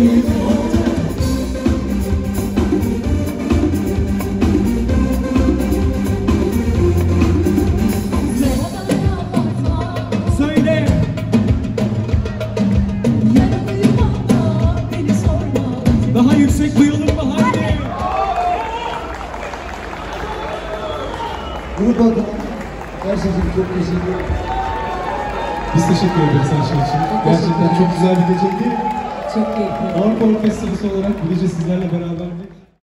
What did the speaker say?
Grup adına gerçekten çok teşekkür ederim. Biz teşekkür ederiz her şey için. Gerçekten çok güzel bir geceydi. Çok keyifli. Avrupa Festivali olarak bu gece sizlerle beraberdik.